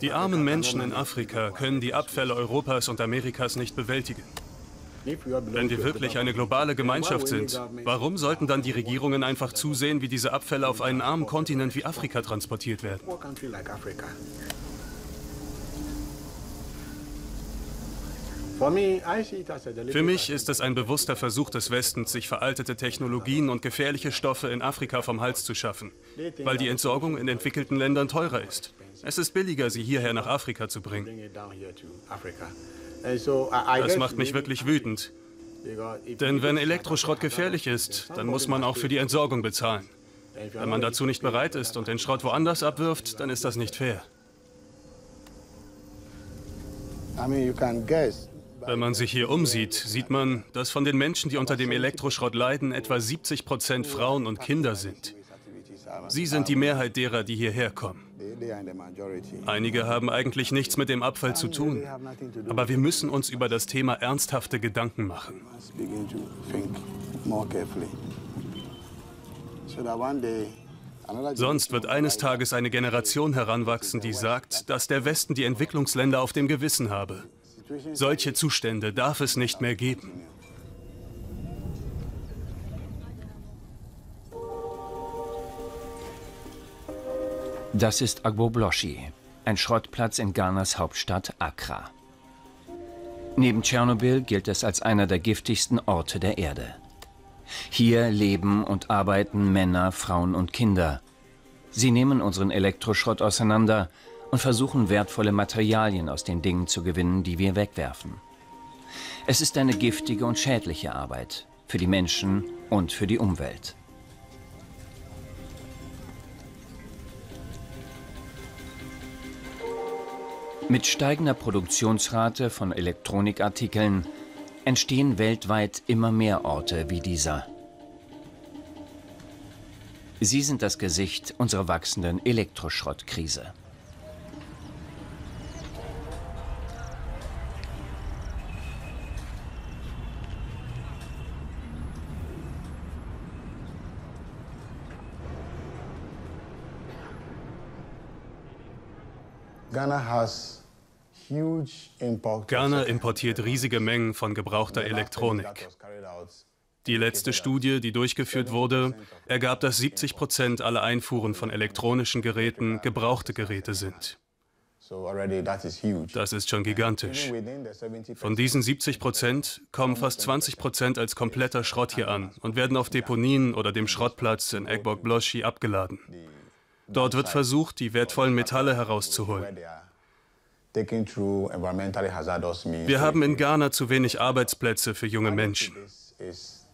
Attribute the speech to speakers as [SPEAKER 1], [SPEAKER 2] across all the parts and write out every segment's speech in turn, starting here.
[SPEAKER 1] Die armen Menschen in Afrika können die Abfälle Europas und Amerikas nicht bewältigen. Wenn wir wirklich eine globale Gemeinschaft sind, warum sollten dann die Regierungen einfach zusehen, wie diese Abfälle auf einen armen Kontinent wie Afrika transportiert werden? Für mich ist es ein bewusster Versuch des Westens, sich veraltete Technologien und gefährliche Stoffe in Afrika vom Hals zu schaffen, weil die Entsorgung in entwickelten Ländern teurer ist. Es ist billiger, sie hierher nach Afrika zu bringen. Das macht mich wirklich wütend. Denn wenn Elektroschrott gefährlich ist, dann muss man auch für die Entsorgung bezahlen. Wenn man dazu nicht bereit ist und den Schrott woanders abwirft, dann ist das nicht fair. Wenn man sich hier umsieht, sieht man, dass von den Menschen, die unter dem Elektroschrott leiden, etwa 70 Prozent Frauen und Kinder sind. Sie sind die Mehrheit derer, die hierher kommen. Einige haben eigentlich nichts mit dem Abfall zu tun, aber wir müssen uns über das Thema ernsthafte Gedanken machen. Sonst wird eines Tages eine Generation heranwachsen, die sagt, dass der Westen die Entwicklungsländer auf dem Gewissen habe. Solche Zustände darf es nicht mehr geben.
[SPEAKER 2] Das ist Agbobloshi, ein Schrottplatz in Ghanas Hauptstadt Accra. Neben Tschernobyl gilt es als einer der giftigsten Orte der Erde. Hier leben und arbeiten Männer, Frauen und Kinder. Sie nehmen unseren Elektroschrott auseinander und versuchen wertvolle Materialien aus den Dingen zu gewinnen, die wir wegwerfen. Es ist eine giftige und schädliche Arbeit für die Menschen und für die Umwelt. Mit steigender Produktionsrate von Elektronikartikeln entstehen weltweit immer mehr Orte wie dieser. Sie sind das Gesicht unserer wachsenden Elektroschrottkrise.
[SPEAKER 1] Ghana importiert riesige Mengen von gebrauchter Elektronik. Die letzte Studie, die durchgeführt wurde, ergab, dass 70 Prozent aller Einfuhren von elektronischen Geräten gebrauchte Geräte sind. Das ist schon gigantisch. Von diesen 70 Prozent kommen fast 20 Prozent als kompletter Schrott hier an und werden auf Deponien oder dem Schrottplatz in Egbok Bloshi abgeladen. Dort wird versucht, die wertvollen Metalle herauszuholen. Wir haben in Ghana zu wenig Arbeitsplätze für junge Menschen.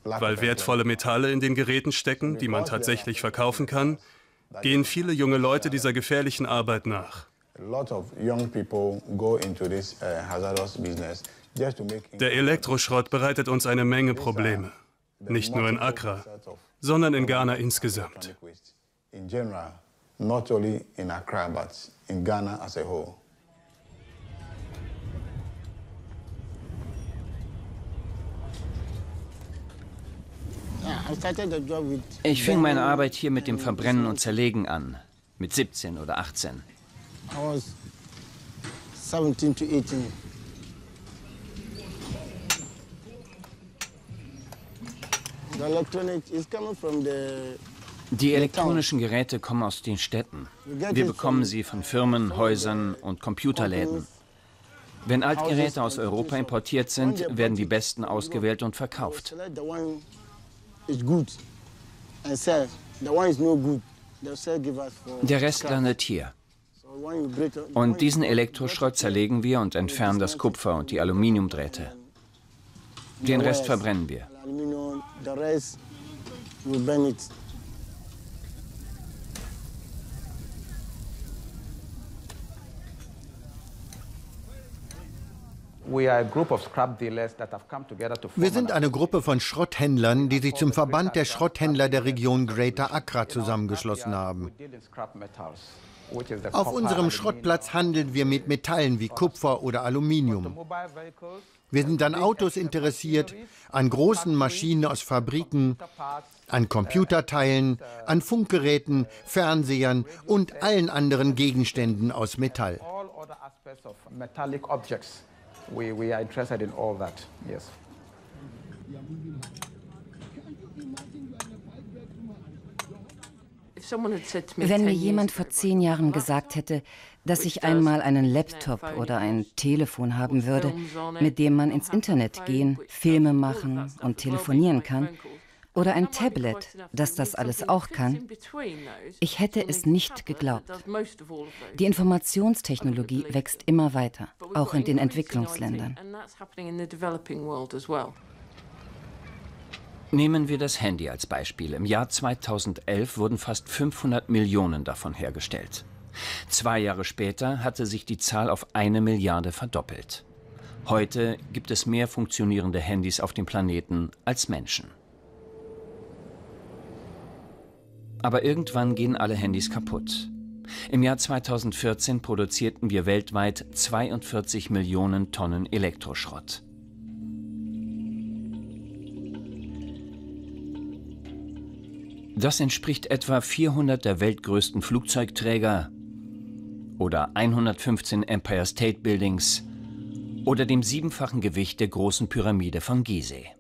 [SPEAKER 1] Weil wertvolle Metalle in den Geräten stecken, die man tatsächlich verkaufen kann, gehen viele junge Leute dieser gefährlichen Arbeit nach. Der Elektroschrott bereitet uns eine Menge Probleme. Nicht nur in Accra, sondern in Ghana insgesamt. Not only in Accra, but in Ghana as a whole.
[SPEAKER 2] Ich fing meine Arbeit hier mit dem Verbrennen und Zerlegen an, mit 17 oder 18. Die elektronischen Geräte kommen aus den Städten. Wir bekommen sie von Firmen, Häusern und Computerläden. Wenn Altgeräte aus Europa importiert sind, werden die besten ausgewählt und verkauft. Der Rest landet hier. Und diesen Elektroschrott zerlegen wir und entfernen das Kupfer und die Aluminiumdrähte. Den Rest verbrennen wir.
[SPEAKER 3] Wir sind eine Gruppe von Schrotthändlern, die sich zum Verband der Schrotthändler der Region Greater Accra zusammengeschlossen haben. Auf unserem Schrottplatz handeln wir mit Metallen wie Kupfer oder Aluminium. Wir sind an Autos interessiert, an großen Maschinen aus Fabriken, an Computerteilen, an Funkgeräten, Fernsehern und allen anderen Gegenständen aus Metall.
[SPEAKER 4] Wenn mir jemand vor zehn Jahren gesagt hätte, dass ich einmal einen Laptop oder ein Telefon haben würde, mit dem man ins Internet gehen, Filme machen und telefonieren kann, oder ein Tablet, das das alles auch kann, ich hätte es nicht geglaubt. Die Informationstechnologie wächst immer weiter, auch in den Entwicklungsländern.
[SPEAKER 2] Nehmen wir das Handy als Beispiel. Im Jahr 2011 wurden fast 500 Millionen davon hergestellt. Zwei Jahre später hatte sich die Zahl auf eine Milliarde verdoppelt. Heute gibt es mehr funktionierende Handys auf dem Planeten als Menschen. Aber irgendwann gehen alle Handys kaputt. Im Jahr 2014 produzierten wir weltweit 42 Millionen Tonnen Elektroschrott. Das entspricht etwa 400 der weltgrößten Flugzeugträger oder 115 Empire State Buildings oder dem siebenfachen Gewicht der großen Pyramide von Gizeh.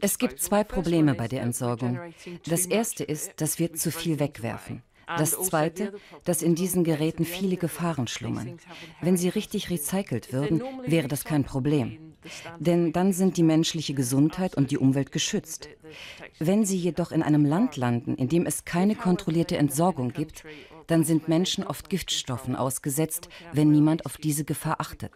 [SPEAKER 4] Es gibt zwei Probleme bei der Entsorgung. Das erste ist, dass wir zu viel wegwerfen. Das also zweite, dass in diesen Geräten viele Gefahren schlummern. Wenn sie richtig recycelt würden, wäre das kein Problem. Denn dann sind die menschliche Gesundheit und die Umwelt geschützt. Wenn sie jedoch in einem Land landen, in dem es keine kontrollierte Entsorgung gibt, dann sind Menschen oft Giftstoffen ausgesetzt, wenn niemand auf diese Gefahr achtet.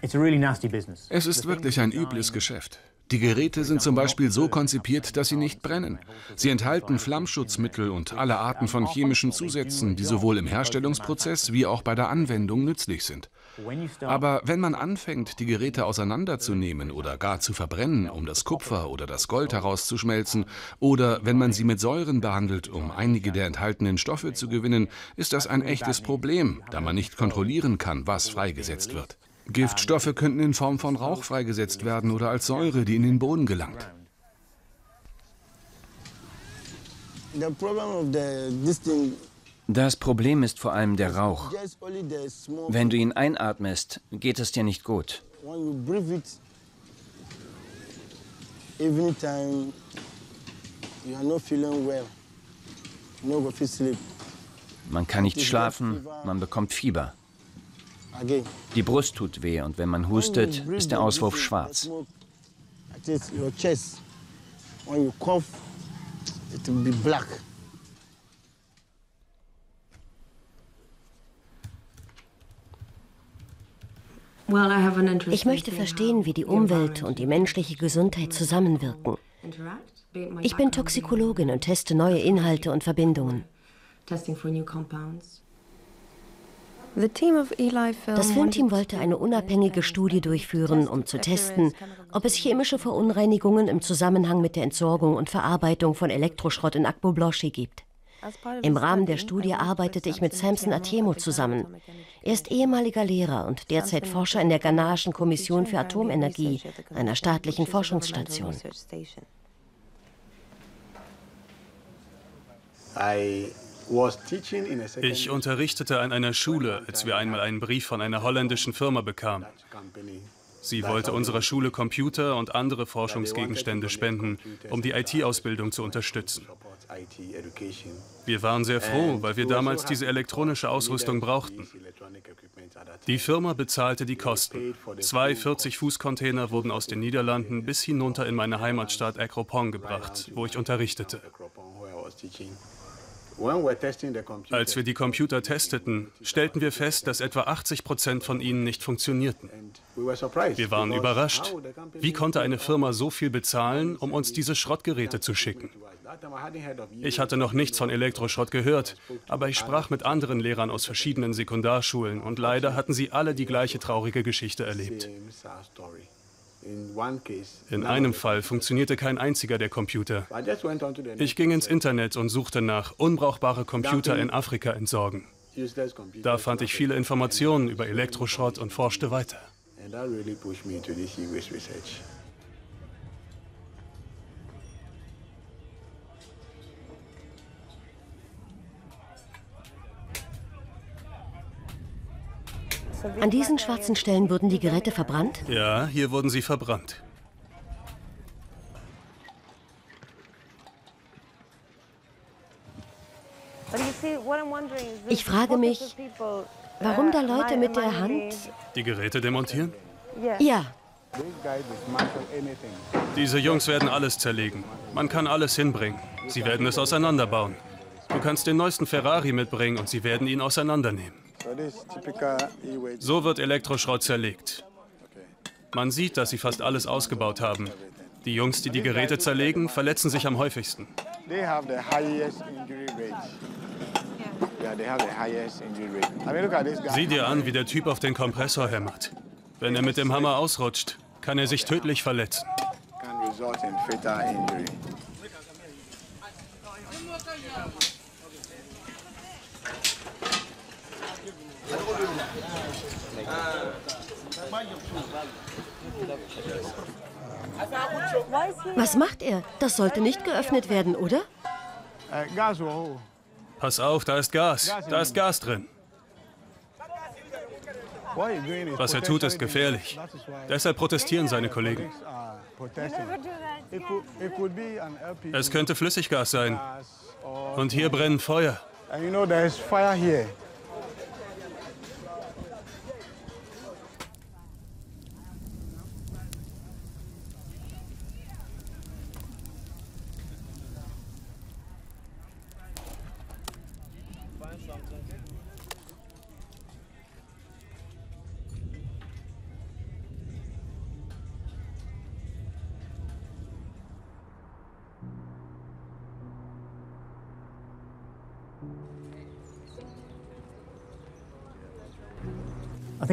[SPEAKER 5] Es ist wirklich ein übles Geschäft. Die Geräte sind zum Beispiel so konzipiert, dass sie nicht brennen. Sie enthalten Flammschutzmittel und alle Arten von chemischen Zusätzen, die sowohl im Herstellungsprozess wie auch bei der Anwendung nützlich sind. Aber wenn man anfängt, die Geräte auseinanderzunehmen oder gar zu verbrennen, um das Kupfer oder das Gold herauszuschmelzen, oder wenn man sie mit Säuren behandelt, um einige der enthaltenen Stoffe zu gewinnen, ist das ein echtes Problem, da man nicht kontrollieren kann, was freigesetzt wird. Giftstoffe könnten in Form von Rauch freigesetzt werden oder als Säure, die in den Boden gelangt.
[SPEAKER 2] Das Problem ist vor allem der Rauch. Wenn du ihn einatmest, geht es dir nicht gut. Man kann nicht schlafen, man bekommt Fieber. Die Brust tut weh und wenn man hustet, ist der Auswurf schwarz.
[SPEAKER 6] Ich möchte verstehen, wie die Umwelt und die menschliche Gesundheit zusammenwirken. Ich bin Toxikologin und teste neue Inhalte und Verbindungen. Das Filmteam wollte eine unabhängige Studie durchführen, um zu testen, ob es chemische Verunreinigungen im Zusammenhang mit der Entsorgung und Verarbeitung von Elektroschrott in Akbobloshi gibt. Im Rahmen der Studie arbeitete ich mit Samson Atiemo zusammen. Er ist ehemaliger Lehrer und derzeit Forscher in der ghanaischen Kommission für Atomenergie, einer staatlichen Forschungsstation.
[SPEAKER 1] I ich unterrichtete an einer Schule, als wir einmal einen Brief von einer holländischen Firma bekamen. Sie wollte unserer Schule Computer und andere Forschungsgegenstände spenden, um die IT-Ausbildung zu unterstützen. Wir waren sehr froh, weil wir damals diese elektronische Ausrüstung brauchten. Die Firma bezahlte die Kosten. Zwei 40-Fuß-Container wurden aus den Niederlanden bis hinunter in meine Heimatstadt Akropong gebracht, wo ich unterrichtete. Als wir die Computer testeten, stellten wir fest, dass etwa 80 Prozent von ihnen nicht funktionierten. Wir waren überrascht. Wie konnte eine Firma so viel bezahlen, um uns diese Schrottgeräte zu schicken? Ich hatte noch nichts von Elektroschrott gehört, aber ich sprach mit anderen Lehrern aus verschiedenen Sekundarschulen und leider hatten sie alle die gleiche traurige Geschichte erlebt. In einem Fall funktionierte kein einziger der Computer. Ich ging ins Internet und suchte nach unbrauchbare Computer in Afrika entsorgen. Da fand ich viele Informationen über Elektroschrott und forschte weiter.
[SPEAKER 6] An diesen schwarzen Stellen wurden die Geräte verbrannt?
[SPEAKER 1] Ja, hier wurden sie verbrannt.
[SPEAKER 6] Ich frage mich, warum da Leute mit der Hand...
[SPEAKER 1] Die Geräte demontieren?
[SPEAKER 6] Ja.
[SPEAKER 1] Diese Jungs werden alles zerlegen. Man kann alles hinbringen. Sie werden es auseinanderbauen. Du kannst den neuesten Ferrari mitbringen und sie werden ihn auseinandernehmen. So wird Elektroschrott zerlegt. Man sieht, dass sie fast alles ausgebaut haben. Die Jungs, die die Geräte zerlegen, verletzen sich am häufigsten. Sieh dir an, wie der Typ auf den Kompressor hämmert. Wenn er mit dem Hammer ausrutscht, kann er sich tödlich verletzen.
[SPEAKER 6] Was macht er? Das sollte nicht geöffnet werden, oder?
[SPEAKER 1] Pass auf, da ist Gas. Da ist Gas drin. Was er tut, ist gefährlich. Deshalb protestieren seine Kollegen. Es könnte Flüssiggas sein. Und hier brennen Feuer.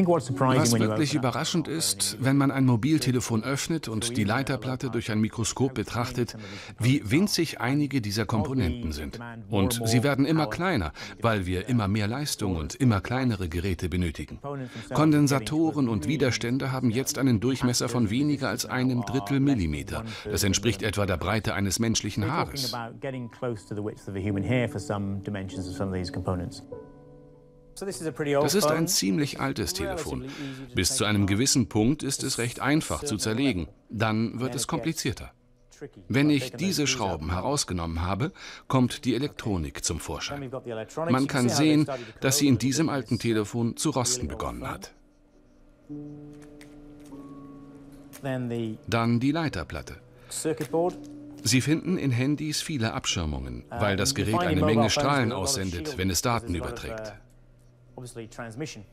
[SPEAKER 5] Was wirklich überraschend ist, wenn man ein Mobiltelefon öffnet und die Leiterplatte durch ein Mikroskop betrachtet, wie winzig einige dieser Komponenten sind. Und sie werden immer kleiner, weil wir immer mehr Leistung und immer kleinere Geräte benötigen. Kondensatoren und Widerstände haben jetzt einen Durchmesser von weniger als einem Drittel Millimeter. Das entspricht etwa der Breite eines menschlichen Haares. Das ist ein ziemlich altes Telefon. Bis zu einem gewissen Punkt ist es recht einfach zu zerlegen. Dann wird es komplizierter. Wenn ich diese Schrauben herausgenommen habe, kommt die Elektronik zum Vorschein. Man kann sehen, dass sie in diesem alten Telefon zu rosten begonnen hat. Dann die Leiterplatte. Sie finden in Handys viele Abschirmungen, weil das Gerät eine Menge Strahlen aussendet, wenn es Daten überträgt obviously transmission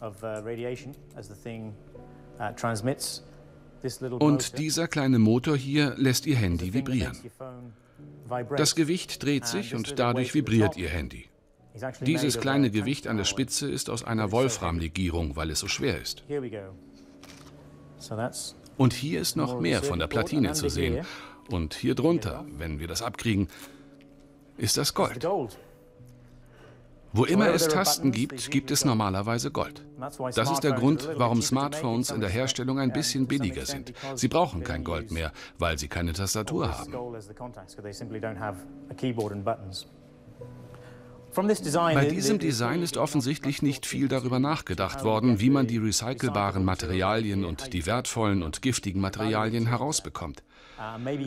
[SPEAKER 5] of uh, radiation as the thing uh, transmits. Und dieser kleine Motor hier lässt Ihr Handy vibrieren. Das Gewicht dreht sich und dadurch vibriert Ihr Handy. Dieses kleine Gewicht an der Spitze ist aus einer Wolframlegierung, weil es so schwer ist. Und hier ist noch mehr von der Platine zu sehen. Und hier drunter, wenn wir das abkriegen, ist das Gold. Wo immer es Tasten gibt, gibt es normalerweise Gold. Das ist der Grund, warum Smartphones in der Herstellung ein bisschen billiger sind. Sie brauchen kein Gold mehr, weil sie keine Tastatur haben. Bei diesem Design ist offensichtlich nicht viel darüber nachgedacht worden, wie man die recycelbaren Materialien und die wertvollen und giftigen Materialien herausbekommt.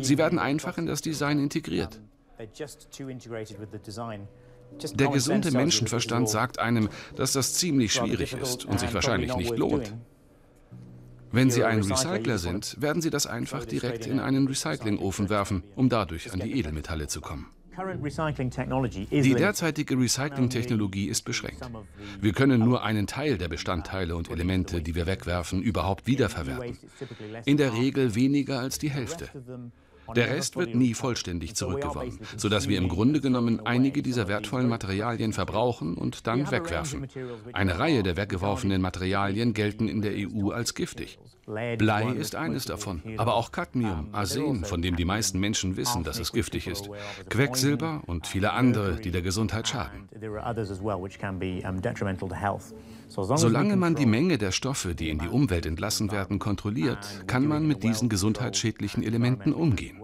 [SPEAKER 5] Sie werden einfach in das Design integriert. Der gesunde Menschenverstand sagt einem, dass das ziemlich schwierig ist und sich wahrscheinlich nicht lohnt. Wenn Sie ein Recycler sind, werden Sie das einfach direkt in einen Recyclingofen werfen, um dadurch an die Edelmetalle zu kommen. Die derzeitige Recycling-Technologie ist beschränkt. Wir können nur einen Teil der Bestandteile und Elemente, die wir wegwerfen, überhaupt wiederverwerten. In der Regel weniger als die Hälfte. Der Rest wird nie vollständig zurückgewonnen, sodass wir im Grunde genommen einige dieser wertvollen Materialien verbrauchen und dann wegwerfen. Eine Reihe der weggeworfenen Materialien gelten in der EU als giftig. Blei ist eines davon, aber auch Cadmium, Arsen, von dem die meisten Menschen wissen, dass es giftig ist, Quecksilber und viele andere, die der Gesundheit schaden. Solange man die Menge der Stoffe, die in die Umwelt entlassen werden, kontrolliert, kann man mit diesen gesundheitsschädlichen Elementen umgehen.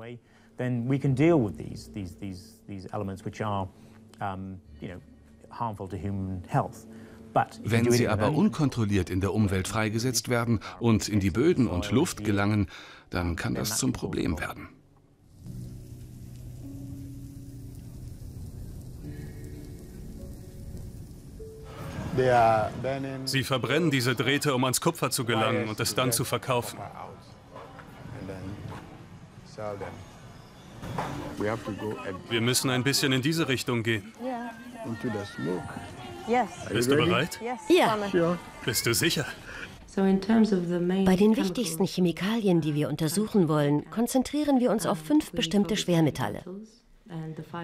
[SPEAKER 5] Wenn sie aber unkontrolliert in der Umwelt freigesetzt werden und in die Böden und Luft gelangen, dann kann das zum Problem werden.
[SPEAKER 1] Sie verbrennen diese Drähte, um ans Kupfer zu gelangen und es dann zu verkaufen. Wir müssen ein bisschen in diese Richtung gehen. Bist du bereit?
[SPEAKER 6] Ja.
[SPEAKER 1] Bist du sicher?
[SPEAKER 6] Bei den wichtigsten Chemikalien, die wir untersuchen wollen, konzentrieren wir uns auf fünf bestimmte Schwermetalle.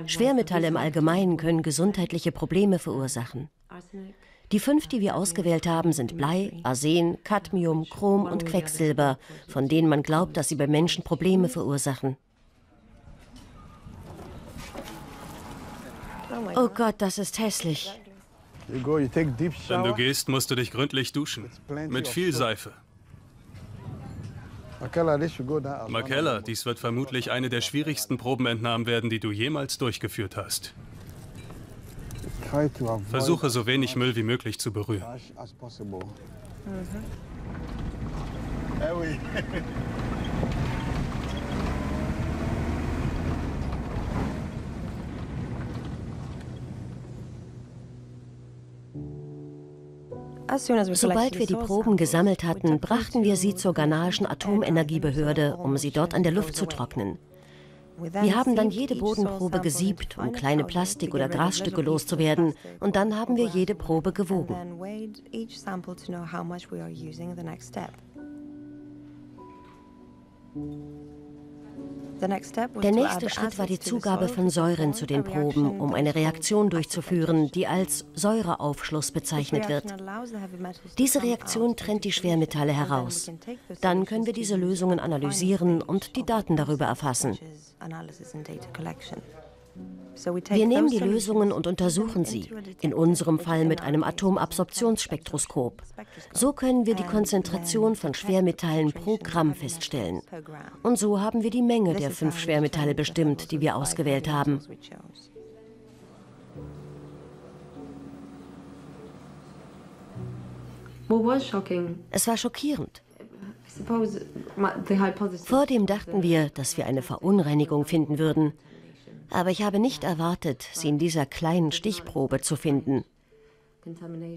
[SPEAKER 6] Schwermetalle im Allgemeinen können gesundheitliche Probleme verursachen. Die fünf, die wir ausgewählt haben, sind Blei, Arsen, Cadmium, Chrom und Quecksilber, von denen man glaubt, dass sie bei Menschen Probleme verursachen. Oh Gott, das ist hässlich.
[SPEAKER 1] Wenn du gehst, musst du dich gründlich duschen. Mit viel Seife. Makella, dies wird vermutlich eine der schwierigsten Probenentnahmen werden, die du jemals durchgeführt hast. Versuche so wenig Müll wie möglich zu berühren.
[SPEAKER 6] Sobald wir die Proben gesammelt hatten, brachten wir sie zur ghanaischen Atomenergiebehörde, um sie dort an der Luft zu trocknen. Wir haben dann jede Bodenprobe gesiebt, um kleine Plastik- oder Grasstücke loszuwerden, und dann haben wir jede Probe gewogen. Der nächste Schritt war die Zugabe von Säuren zu den Proben, um eine Reaktion durchzuführen, die als Säureaufschluss bezeichnet wird. Diese Reaktion trennt die Schwermetalle heraus. Dann können wir diese Lösungen analysieren und die Daten darüber erfassen. Wir nehmen die Lösungen und untersuchen sie, in unserem Fall mit einem Atomabsorptionsspektroskop. So können wir die Konzentration von Schwermetallen pro Gramm feststellen. Und so haben wir die Menge der fünf Schwermetalle bestimmt, die wir ausgewählt haben. Es war schockierend. Vor dem dachten wir, dass wir eine Verunreinigung finden würden. Aber ich habe nicht erwartet, sie in dieser kleinen Stichprobe zu finden.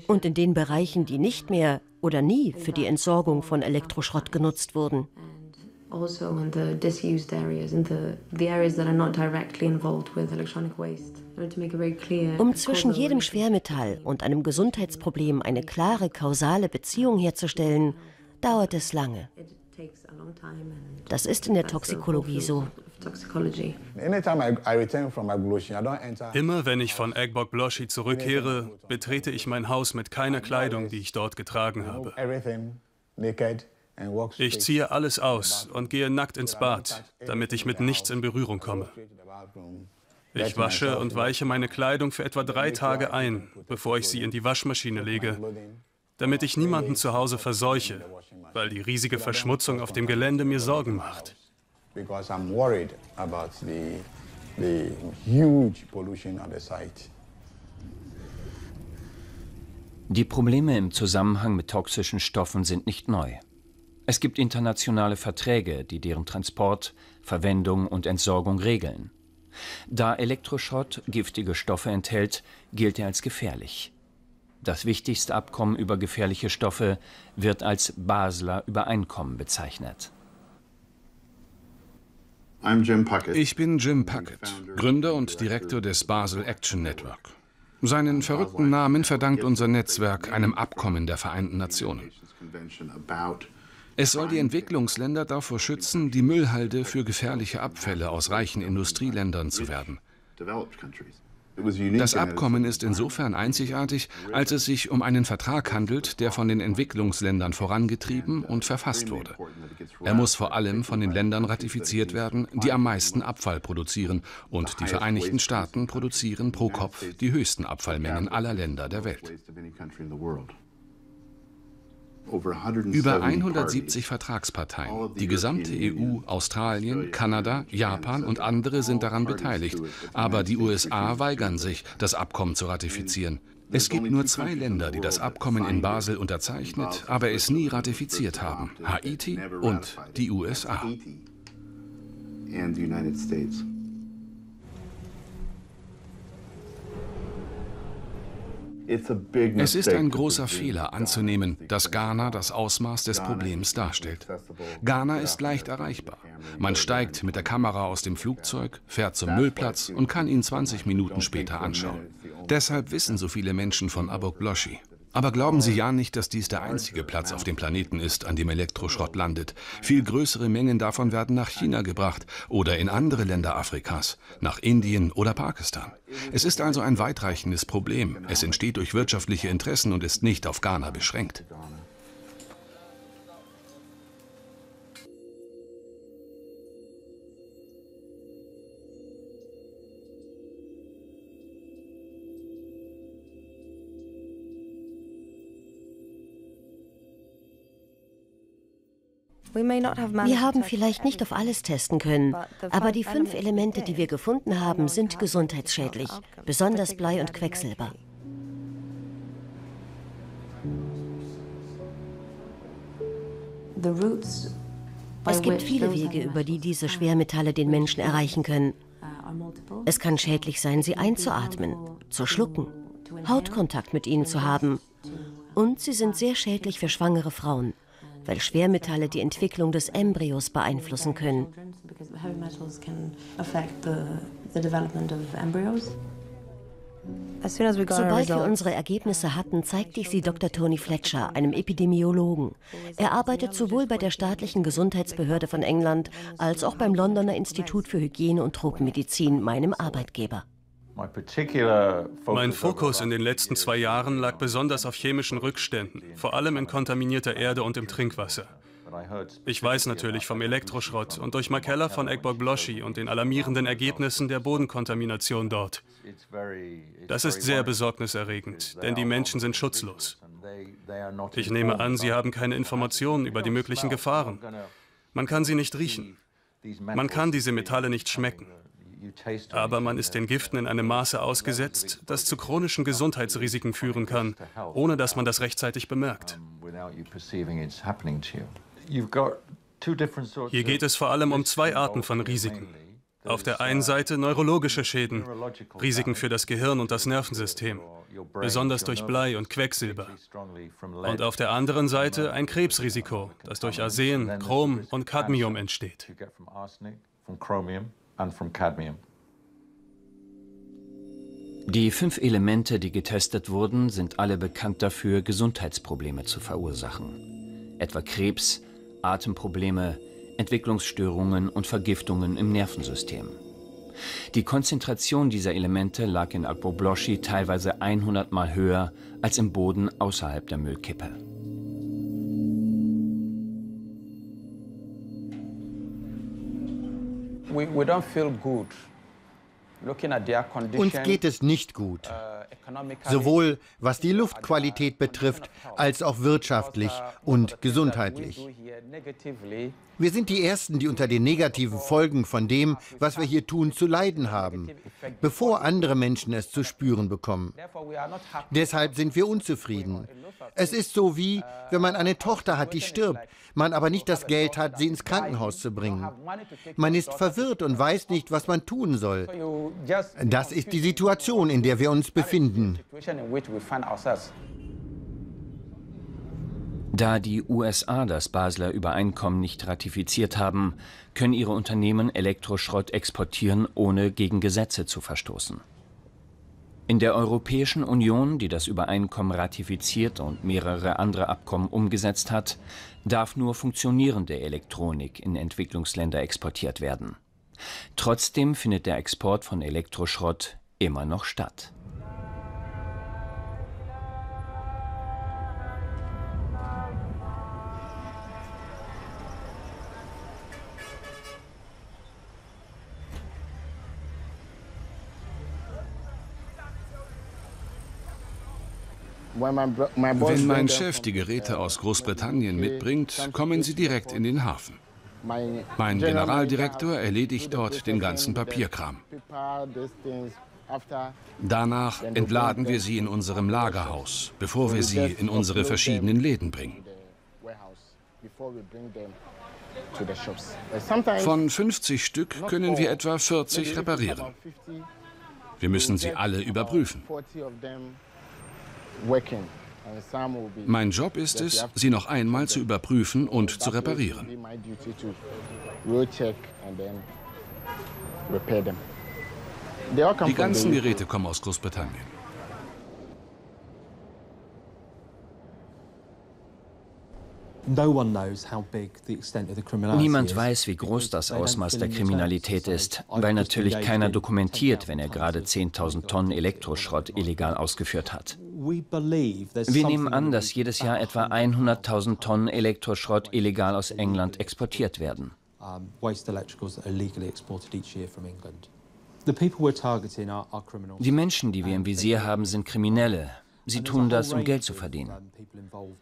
[SPEAKER 6] Und in den Bereichen, die nicht mehr oder nie für die Entsorgung von Elektroschrott genutzt wurden. Also um zwischen jedem Schwermetall und einem Gesundheitsproblem eine klare kausale Beziehung herzustellen, dauert es lange. Das ist in der Toxikologie so.
[SPEAKER 1] Immer wenn ich von Agbok Bloshi zurückkehre, betrete ich mein Haus mit keiner Kleidung, die ich dort getragen habe. Ich ziehe alles aus und gehe nackt ins Bad, damit ich mit nichts in Berührung komme. Ich wasche und weiche meine Kleidung für etwa drei Tage ein, bevor ich sie in die Waschmaschine lege, damit ich niemanden zu Hause verseuche, weil die riesige Verschmutzung auf dem Gelände mir Sorgen macht.
[SPEAKER 2] Die Probleme im Zusammenhang mit toxischen Stoffen sind nicht neu. Es gibt internationale Verträge, die deren Transport, Verwendung und Entsorgung regeln. Da Elektroschrott giftige Stoffe enthält, gilt er als gefährlich. Das wichtigste Abkommen über gefährliche Stoffe wird als Basler Übereinkommen bezeichnet.
[SPEAKER 5] Ich bin Jim Puckett, Gründer und Direktor des Basel Action Network. Seinen verrückten Namen verdankt unser Netzwerk einem Abkommen der Vereinten Nationen. Es soll die Entwicklungsländer davor schützen, die Müllhalde für gefährliche Abfälle aus reichen Industrieländern zu werden. Das Abkommen ist insofern einzigartig, als es sich um einen Vertrag handelt, der von den Entwicklungsländern vorangetrieben und verfasst wurde. Er muss vor allem von den Ländern ratifiziert werden, die am meisten Abfall produzieren, und die Vereinigten Staaten produzieren pro Kopf die höchsten Abfallmengen aller Länder der Welt. Über 170 Vertragsparteien, die gesamte EU, Australien, Kanada, Japan und andere sind daran beteiligt. Aber die USA weigern sich, das Abkommen zu ratifizieren. Es gibt nur zwei Länder, die das Abkommen in Basel unterzeichnet, aber es nie ratifiziert haben. Haiti und die USA. Es ist ein großer Fehler anzunehmen, dass Ghana das Ausmaß des Problems darstellt. Ghana ist leicht erreichbar. Man steigt mit der Kamera aus dem Flugzeug, fährt zum Müllplatz und kann ihn 20 Minuten später anschauen. Deshalb wissen so viele Menschen von Abok Bloshi. Aber glauben Sie ja nicht, dass dies der einzige Platz auf dem Planeten ist, an dem Elektroschrott landet. Viel größere Mengen davon werden nach China gebracht oder in andere Länder Afrikas, nach Indien oder Pakistan. Es ist also ein weitreichendes Problem. Es entsteht durch wirtschaftliche Interessen und ist nicht auf Ghana beschränkt.
[SPEAKER 6] Wir haben vielleicht nicht auf alles testen können, aber die fünf Elemente, die wir gefunden haben, sind gesundheitsschädlich, besonders Blei und Quecksilber. Es gibt viele Wege, über die diese Schwermetalle den Menschen erreichen können. Es kann schädlich sein, sie einzuatmen, zu schlucken, Hautkontakt mit ihnen zu haben. Und sie sind sehr schädlich für schwangere Frauen weil Schwermetalle die Entwicklung des Embryos beeinflussen können. Sobald wir unsere Ergebnisse hatten, zeigte ich sie Dr. Tony Fletcher, einem Epidemiologen. Er arbeitet sowohl bei der staatlichen Gesundheitsbehörde von England als auch beim Londoner Institut für Hygiene und Tropenmedizin, meinem Arbeitgeber.
[SPEAKER 1] Mein Fokus in den letzten zwei Jahren lag besonders auf chemischen Rückständen, vor allem in kontaminierter Erde und im Trinkwasser. Ich weiß natürlich vom Elektroschrott und durch McKellar von Egborg-Bloshi und den alarmierenden Ergebnissen der Bodenkontamination dort. Das ist sehr besorgniserregend, denn die Menschen sind schutzlos. Ich nehme an, sie haben keine Informationen über die möglichen Gefahren. Man kann sie nicht riechen. Man kann diese Metalle nicht schmecken. Aber man ist den Giften in einem Maße ausgesetzt, das zu chronischen Gesundheitsrisiken führen kann, ohne dass man das rechtzeitig bemerkt. Hier geht es vor allem um zwei Arten von Risiken. Auf der einen Seite neurologische Schäden, Risiken für das Gehirn und das Nervensystem, besonders durch Blei und Quecksilber. Und auf der anderen Seite ein Krebsrisiko, das durch Arsen, Chrom und Cadmium entsteht and from cadmium.
[SPEAKER 2] Die fünf Elemente, die getestet wurden, sind alle bekannt dafür, Gesundheitsprobleme zu verursachen. Etwa Krebs, Atemprobleme, Entwicklungsstörungen und Vergiftungen im Nervensystem. Die Konzentration dieser Elemente lag in Agbobloschi teilweise 100 Mal höher als im Boden außerhalb der Müllkippe.
[SPEAKER 3] Uns geht es nicht gut, uh, sowohl was die Luftqualität betrifft, als auch wirtschaftlich und gesundheitlich. Wir sind die Ersten, die unter den negativen Folgen von dem, was wir hier tun, zu leiden haben, bevor andere Menschen es zu spüren bekommen. Deshalb sind wir unzufrieden. Es ist so wie, wenn man eine Tochter hat, die stirbt, man aber nicht das Geld hat, sie ins Krankenhaus zu bringen. Man ist verwirrt und weiß nicht, was man tun soll. Das ist die Situation, in der wir uns befinden.
[SPEAKER 2] Da die USA das Basler Übereinkommen nicht ratifiziert haben, können ihre Unternehmen Elektroschrott exportieren, ohne gegen Gesetze zu verstoßen. In der Europäischen Union, die das Übereinkommen ratifiziert und mehrere andere Abkommen umgesetzt hat, darf nur funktionierende Elektronik in Entwicklungsländer exportiert werden. Trotzdem findet der Export von Elektroschrott immer noch statt.
[SPEAKER 5] Wenn mein Chef die Geräte aus Großbritannien mitbringt, kommen sie direkt in den Hafen. Mein Generaldirektor erledigt dort den ganzen Papierkram. Danach entladen wir sie in unserem Lagerhaus, bevor wir sie in unsere verschiedenen Läden bringen. Von 50 Stück können wir etwa 40 reparieren. Wir müssen sie alle überprüfen. Mein Job ist es, sie noch einmal zu überprüfen und zu reparieren. Die ganzen Geräte kommen aus Großbritannien.
[SPEAKER 2] Niemand weiß, wie groß das Ausmaß der Kriminalität ist, weil natürlich keiner dokumentiert, wenn er gerade 10.000 Tonnen Elektroschrott illegal ausgeführt hat. Wir nehmen an, dass jedes Jahr etwa 100.000 Tonnen Elektroschrott illegal aus England exportiert werden. Die Menschen, die wir im Visier haben, sind Kriminelle, Sie tun das, um Geld zu verdienen.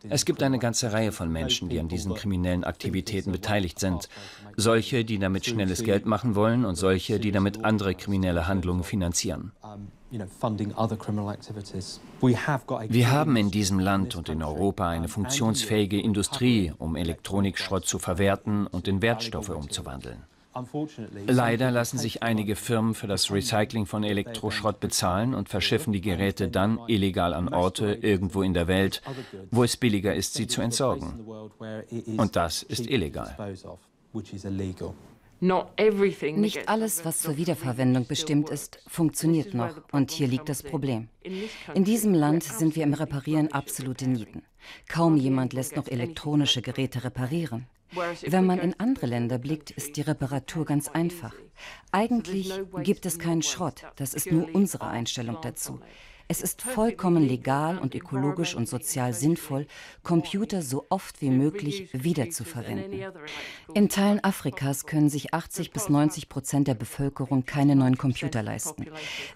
[SPEAKER 2] Es gibt eine ganze Reihe von Menschen, die an diesen kriminellen Aktivitäten beteiligt sind. Solche, die damit schnelles Geld machen wollen und solche, die damit andere kriminelle Handlungen finanzieren. Wir haben in diesem Land und in Europa eine funktionsfähige Industrie, um Elektronikschrott zu verwerten und in Wertstoffe umzuwandeln. Leider lassen sich einige Firmen für das Recycling von Elektroschrott bezahlen und verschiffen die Geräte dann illegal an Orte irgendwo in der Welt, wo es billiger ist, sie zu entsorgen. Und das ist illegal.
[SPEAKER 4] Nicht alles, was zur Wiederverwendung bestimmt ist, funktioniert noch. Und hier liegt das Problem. In diesem Land sind wir im Reparieren absolute Nieten. Kaum jemand lässt noch elektronische Geräte reparieren. Wenn man in andere Länder blickt, ist die Reparatur ganz einfach. Eigentlich gibt es keinen Schrott, das ist nur unsere Einstellung dazu. Es ist vollkommen legal und ökologisch und sozial sinnvoll, Computer so oft wie möglich wiederzuverwenden. In Teilen Afrikas können sich 80 bis 90 Prozent der Bevölkerung keine neuen Computer leisten.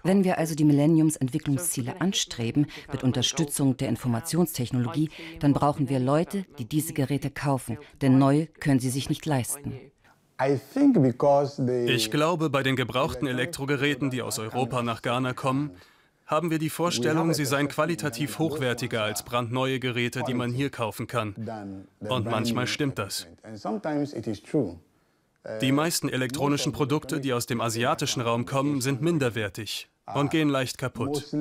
[SPEAKER 4] Wenn wir also die Millenniumsentwicklungsziele anstreben, mit Unterstützung der Informationstechnologie, dann brauchen wir Leute, die diese Geräte kaufen, denn neue können sie sich nicht leisten.
[SPEAKER 1] Ich glaube, bei den gebrauchten Elektrogeräten, die aus Europa nach Ghana kommen, haben wir die Vorstellung, sie seien qualitativ hochwertiger als brandneue Geräte, die man hier kaufen kann. Und manchmal stimmt das. Die meisten elektronischen Produkte, die aus dem asiatischen Raum kommen, sind minderwertig und gehen leicht kaputt.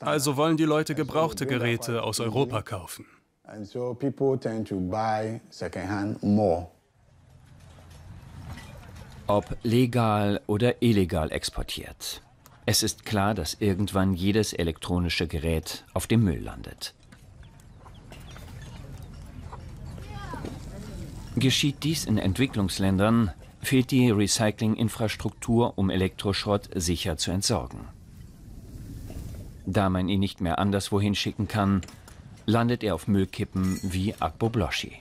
[SPEAKER 1] Also wollen die Leute gebrauchte Geräte aus Europa kaufen.
[SPEAKER 2] Ob legal oder illegal exportiert. Es ist klar, dass irgendwann jedes elektronische Gerät auf dem Müll landet. Geschieht dies in Entwicklungsländern, fehlt die Recyclinginfrastruktur, um Elektroschrott sicher zu entsorgen. Da man ihn nicht mehr anderswohin schicken kann, landet er auf Müllkippen wie Akbobloshi.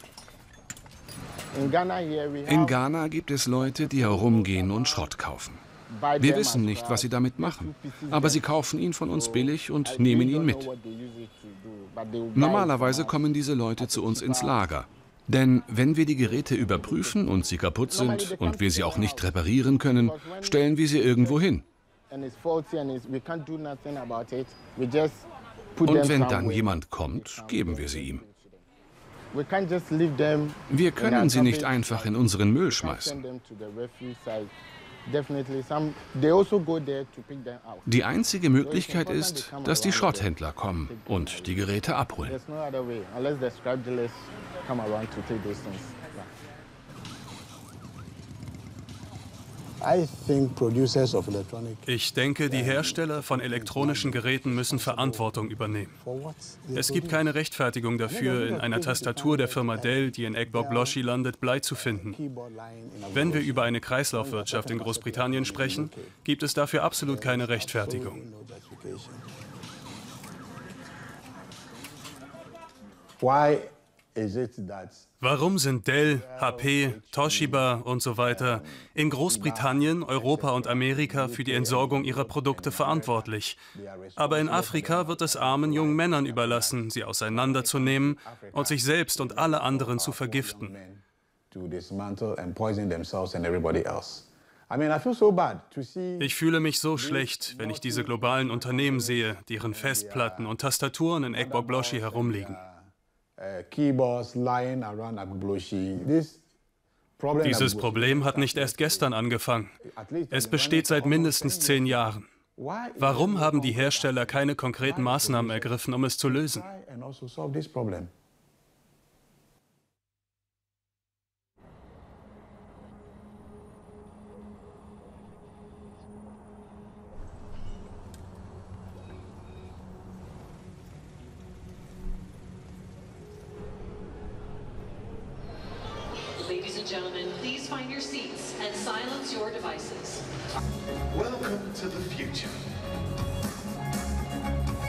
[SPEAKER 5] In Ghana gibt es Leute, die herumgehen und Schrott kaufen. Wir wissen nicht, was sie damit machen, aber sie kaufen ihn von uns billig und nehmen ihn mit. Normalerweise kommen diese Leute zu uns ins Lager. Denn wenn wir die Geräte überprüfen und sie kaputt sind und wir sie auch nicht reparieren können, stellen wir sie irgendwo hin. Und wenn dann jemand kommt, geben wir sie ihm. Wir können sie nicht einfach in unseren Müll schmeißen. Also die einzige Möglichkeit ist, dass die Schrotthändler kommen und die Geräte abholen.
[SPEAKER 1] Ich denke, die Hersteller von elektronischen Geräten müssen Verantwortung übernehmen. Es gibt keine Rechtfertigung dafür, in einer Tastatur der Firma Dell, die in Eggbog-Bloshi landet, Blei zu finden. Wenn wir über eine Kreislaufwirtschaft in Großbritannien sprechen, gibt es dafür absolut keine Rechtfertigung.
[SPEAKER 7] Why
[SPEAKER 1] Warum sind Dell, HP, Toshiba und so weiter in Großbritannien, Europa und Amerika für die Entsorgung ihrer Produkte verantwortlich? Aber in Afrika wird es armen jungen Männern überlassen, sie auseinanderzunehmen und sich selbst und alle anderen zu vergiften. Ich fühle mich so schlecht, wenn ich diese globalen Unternehmen sehe, deren Festplatten und Tastaturen in Ekbok-Bloshi herumliegen. Dieses Problem hat nicht erst gestern angefangen. Es besteht seit mindestens zehn Jahren. Warum haben die Hersteller keine konkreten Maßnahmen ergriffen, um es zu lösen?
[SPEAKER 8] Your seats and silence your devices.
[SPEAKER 9] Welcome to the future.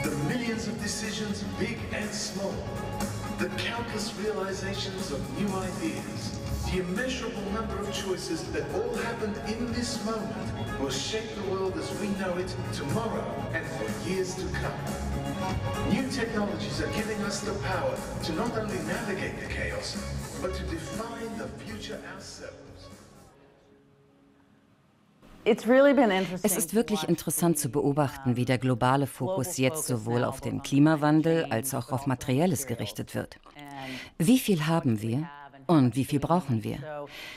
[SPEAKER 9] The millions of decisions, big and small. The countless realizations of new ideas. The immeasurable number of choices that all happened in this moment will shape the world as we know it tomorrow and for years to come. New technologies are giving us the power to not only navigate the chaos, but to define the future ourselves.
[SPEAKER 4] Es ist wirklich interessant zu beobachten, wie der globale Fokus jetzt sowohl auf den Klimawandel als auch auf Materielles gerichtet wird. Wie viel haben wir und wie viel brauchen wir?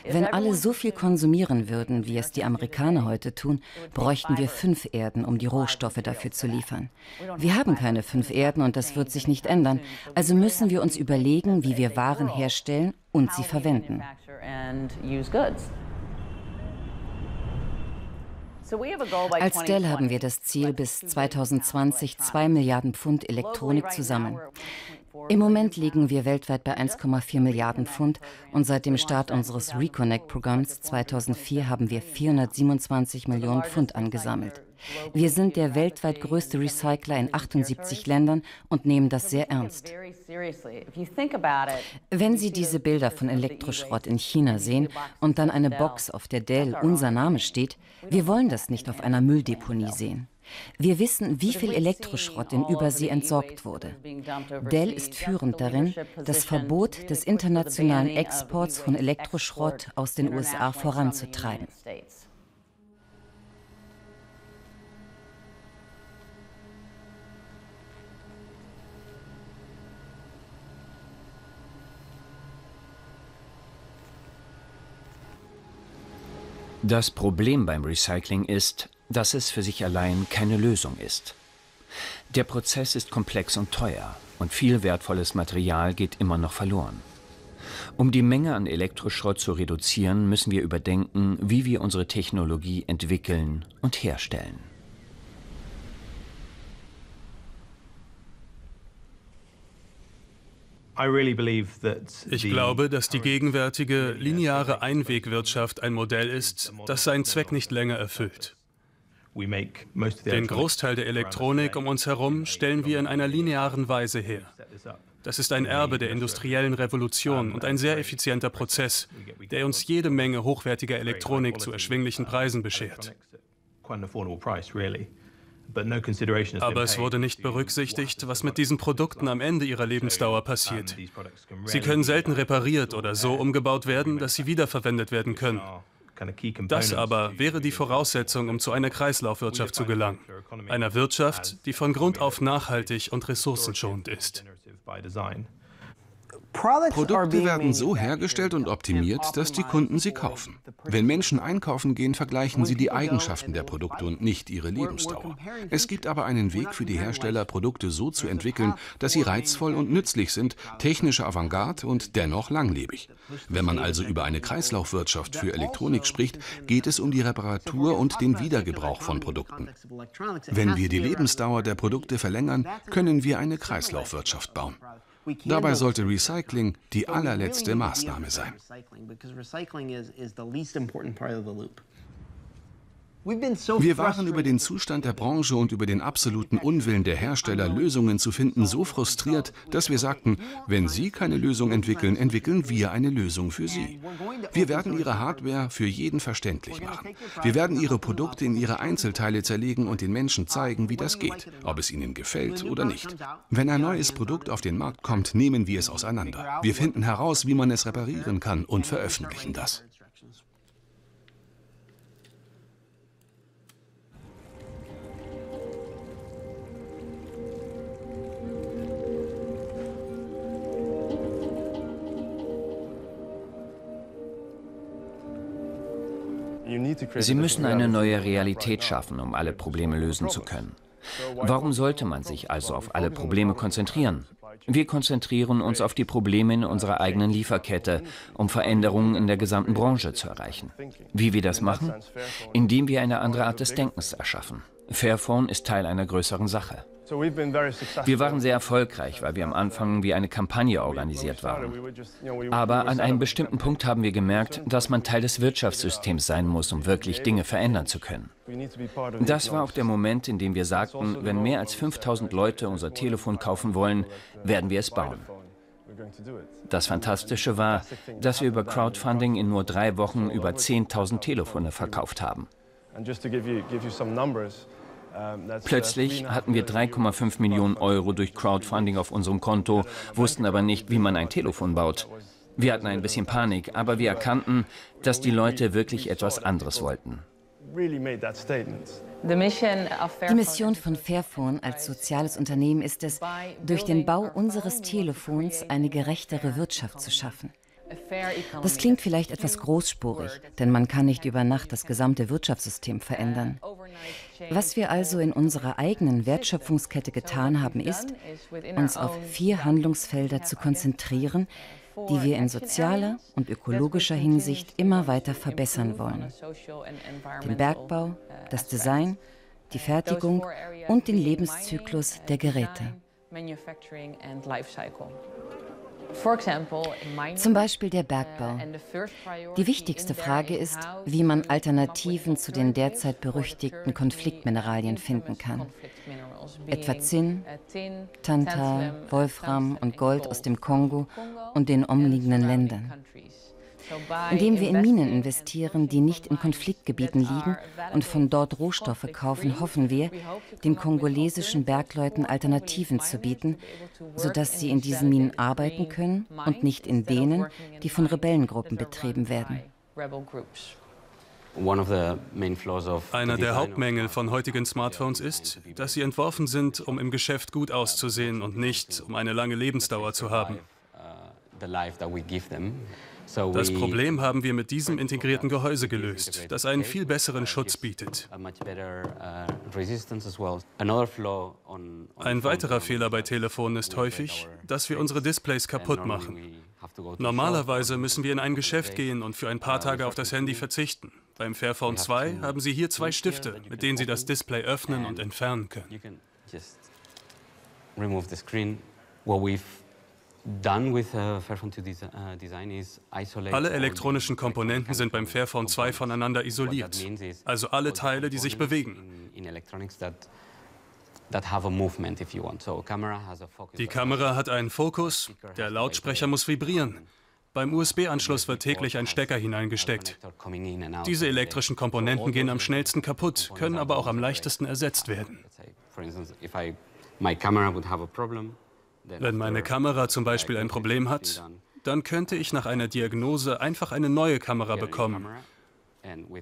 [SPEAKER 4] Wenn alle so viel konsumieren würden, wie es die Amerikaner heute tun, bräuchten wir fünf Erden, um die Rohstoffe dafür zu liefern. Wir haben keine fünf Erden und das wird sich nicht ändern. Also müssen wir uns überlegen, wie wir Waren herstellen und sie verwenden. Als Dell haben wir das Ziel, bis 2020 2 Milliarden Pfund Elektronik zu sammeln. Im Moment liegen wir weltweit bei 1,4 Milliarden Pfund und seit dem Start unseres Reconnect-Programms 2004 haben wir 427 Millionen Pfund angesammelt. Wir sind der weltweit größte Recycler in 78 Ländern und nehmen das sehr ernst. Wenn Sie diese Bilder von Elektroschrott in China sehen und dann eine Box, auf der Dell unser Name steht, wir wollen das nicht auf einer Mülldeponie sehen. Wir wissen, wie viel Elektroschrott in Übersee entsorgt wurde. Dell ist führend darin, das Verbot des internationalen Exports von Elektroschrott aus den USA voranzutreiben.
[SPEAKER 2] Das Problem beim Recycling ist, dass es für sich allein keine Lösung ist. Der Prozess ist komplex und teuer und viel wertvolles Material geht immer noch verloren. Um die Menge an Elektroschrott zu reduzieren, müssen wir überdenken, wie wir unsere Technologie entwickeln und herstellen.
[SPEAKER 1] Ich glaube, dass die gegenwärtige lineare Einwegwirtschaft ein Modell ist, das seinen Zweck nicht länger erfüllt. Den Großteil der Elektronik um uns herum stellen wir in einer linearen Weise her. Das ist ein Erbe der industriellen Revolution und ein sehr effizienter Prozess, der uns jede Menge hochwertiger Elektronik zu erschwinglichen Preisen beschert. Aber es wurde nicht berücksichtigt, was mit diesen Produkten am Ende ihrer Lebensdauer passiert. Sie können selten repariert oder so umgebaut werden, dass sie wiederverwendet werden können. Das aber wäre die Voraussetzung, um zu einer Kreislaufwirtschaft zu gelangen. Einer Wirtschaft, die von Grund auf nachhaltig und ressourcenschonend ist.
[SPEAKER 5] Produkte werden so hergestellt und optimiert, dass die Kunden sie kaufen. Wenn Menschen einkaufen gehen, vergleichen sie die Eigenschaften der Produkte und nicht ihre Lebensdauer. Es gibt aber einen Weg für die Hersteller, Produkte so zu entwickeln, dass sie reizvoll und nützlich sind, technische Avantgarde und dennoch langlebig. Wenn man also über eine Kreislaufwirtschaft für Elektronik spricht, geht es um die Reparatur und den Wiedergebrauch von Produkten. Wenn wir die Lebensdauer der Produkte verlängern, können wir eine Kreislaufwirtschaft bauen. Dabei sollte Recycling die allerletzte Maßnahme sein. Wir waren über den Zustand der Branche und über den absoluten Unwillen der Hersteller, Lösungen zu finden, so frustriert, dass wir sagten, wenn Sie keine Lösung entwickeln, entwickeln wir eine Lösung für Sie. Wir werden Ihre Hardware für jeden verständlich machen. Wir werden Ihre Produkte in ihre Einzelteile zerlegen und den Menschen zeigen, wie das geht, ob es ihnen gefällt oder nicht. Wenn ein neues Produkt auf den Markt kommt, nehmen wir es auseinander. Wir finden heraus, wie man es reparieren kann und veröffentlichen das.
[SPEAKER 2] Sie müssen eine neue Realität schaffen, um alle Probleme lösen zu können. Warum sollte man sich also auf alle Probleme konzentrieren? Wir konzentrieren uns auf die Probleme in unserer eigenen Lieferkette, um Veränderungen in der gesamten Branche zu erreichen. Wie wir das machen? Indem wir eine andere Art des Denkens erschaffen. Fairphone ist Teil einer größeren Sache. Wir waren sehr erfolgreich, weil wir am Anfang wie eine Kampagne organisiert waren. Aber an einem bestimmten Punkt haben wir gemerkt, dass man Teil des Wirtschaftssystems sein muss, um wirklich Dinge verändern zu können. Das war auch der Moment, in dem wir sagten, wenn mehr als 5000 Leute unser Telefon kaufen wollen, werden wir es bauen. Das Fantastische war, dass wir über Crowdfunding in nur drei Wochen über 10.000 Telefone verkauft haben. Plötzlich hatten wir 3,5 Millionen Euro durch Crowdfunding auf unserem Konto, wussten aber nicht, wie man ein Telefon baut. Wir hatten ein bisschen Panik, aber wir erkannten, dass die Leute wirklich etwas anderes wollten.
[SPEAKER 4] Die Mission von Fairphone als soziales Unternehmen ist es, durch den Bau unseres Telefons eine gerechtere Wirtschaft zu schaffen. Das klingt vielleicht etwas großspurig, denn man kann nicht über Nacht das gesamte Wirtschaftssystem verändern. Was wir also in unserer eigenen Wertschöpfungskette getan haben, ist, uns auf vier Handlungsfelder zu konzentrieren, die wir in sozialer und ökologischer Hinsicht immer weiter verbessern wollen. Den Bergbau, das Design, die Fertigung und den Lebenszyklus der Geräte. Zum Beispiel der Bergbau. Die wichtigste Frage ist, wie man Alternativen zu den derzeit berüchtigten Konfliktmineralien finden kann. Etwa Zinn, Tantal, Wolfram und Gold aus dem Kongo und den umliegenden Ländern. Indem wir in Minen investieren, die nicht in Konfliktgebieten liegen und von dort Rohstoffe kaufen, hoffen wir, den kongolesischen Bergleuten Alternativen zu bieten, sodass sie in diesen Minen arbeiten können und nicht in denen, die von Rebellengruppen betrieben werden.
[SPEAKER 1] Einer der Hauptmängel von heutigen Smartphones ist, dass sie entworfen sind, um im Geschäft gut auszusehen und nicht, um eine lange Lebensdauer zu haben. Das Problem haben wir mit diesem integrierten Gehäuse gelöst, das einen viel besseren Schutz bietet. Ein weiterer Fehler bei Telefonen ist häufig, dass wir unsere Displays kaputt machen. Normalerweise müssen wir in ein Geschäft gehen und für ein paar Tage auf das Handy verzichten. Beim Fairphone 2 haben Sie hier zwei Stifte, mit denen Sie das Display öffnen und entfernen können. Uh, alle elektronischen Komponenten sind beim Fairphone 2 voneinander isoliert, also alle Teile, die sich bewegen. Die Kamera hat einen Fokus, der Lautsprecher muss vibrieren. Beim USB-Anschluss wird täglich ein Stecker hineingesteckt. Diese elektrischen Komponenten gehen am schnellsten kaputt, können aber auch am leichtesten ersetzt werden. Wenn meine Kamera zum Beispiel ein Problem hat, dann könnte ich nach einer Diagnose einfach eine neue Kamera bekommen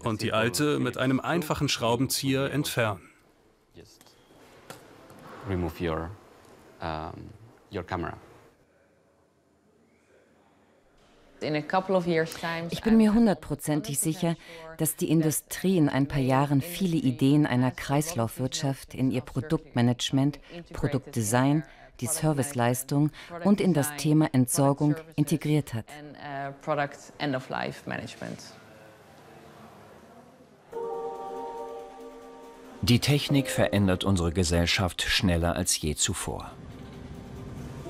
[SPEAKER 1] und die alte mit einem einfachen Schraubenzieher entfernen.
[SPEAKER 4] Ich bin mir hundertprozentig sicher, dass die Industrie in ein paar Jahren viele Ideen einer Kreislaufwirtschaft in ihr Produktmanagement, Produktdesign, die Serviceleistung und in das Thema Entsorgung integriert hat.
[SPEAKER 2] Die Technik verändert unsere Gesellschaft schneller als je zuvor.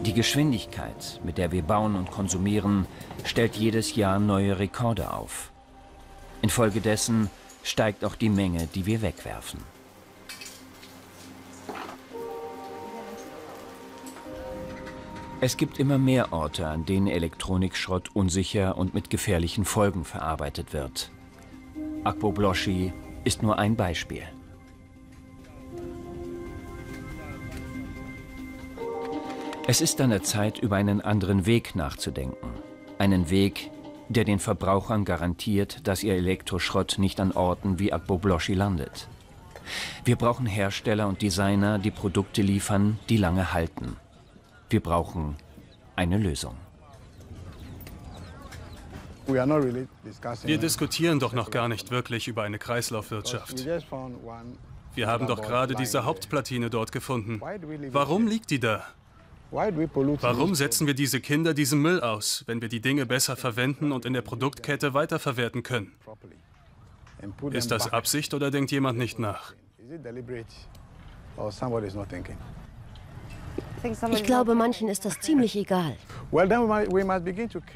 [SPEAKER 2] Die Geschwindigkeit, mit der wir bauen und konsumieren, stellt jedes Jahr neue Rekorde auf. Infolgedessen steigt auch die Menge, die wir wegwerfen. Es gibt immer mehr Orte, an denen Elektronikschrott unsicher und mit gefährlichen Folgen verarbeitet wird. Akbobloschi ist nur ein Beispiel. Es ist an der Zeit, über einen anderen Weg nachzudenken. Einen Weg, der den Verbrauchern garantiert, dass ihr Elektroschrott nicht an Orten wie Akbobloschi landet. Wir brauchen Hersteller und Designer, die Produkte liefern, die lange halten. Wir brauchen eine Lösung.
[SPEAKER 1] Wir diskutieren doch noch gar nicht wirklich über eine Kreislaufwirtschaft. Wir haben doch gerade diese Hauptplatine dort gefunden. Warum liegt die da? Warum setzen wir diese Kinder diesem Müll aus, wenn wir die Dinge besser verwenden und in der Produktkette weiterverwerten können? Ist das Absicht oder denkt jemand nicht nach?
[SPEAKER 6] Ich glaube, manchen ist das ziemlich egal.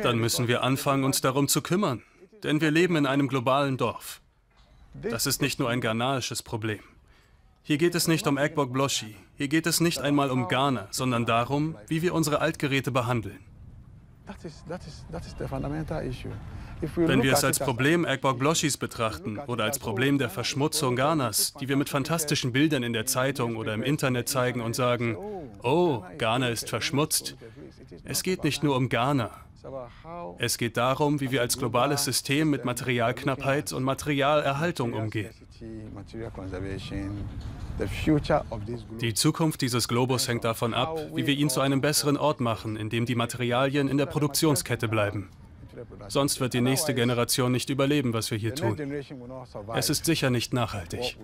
[SPEAKER 1] Dann müssen wir anfangen, uns darum zu kümmern. Denn wir leben in einem globalen Dorf. Das ist nicht nur ein ghanaisches Problem. Hier geht es nicht um Egbok Bloshi. Hier geht es nicht einmal um Ghana, sondern darum, wie wir unsere Altgeräte behandeln. Wenn wir es als Problem Egbok Bloshis betrachten oder als Problem der Verschmutzung Ghanas, die wir mit fantastischen Bildern in der Zeitung oder im Internet zeigen und sagen, oh, Ghana ist verschmutzt. Es geht nicht nur um Ghana. Es geht darum, wie wir als globales System mit Materialknappheit und Materialerhaltung umgehen. Die Zukunft dieses Globus hängt davon ab, wie wir ihn zu einem besseren Ort machen, in dem die Materialien in der Produktionskette bleiben. Sonst wird die nächste Generation nicht überleben, was wir hier tun. Es ist sicher nicht nachhaltig.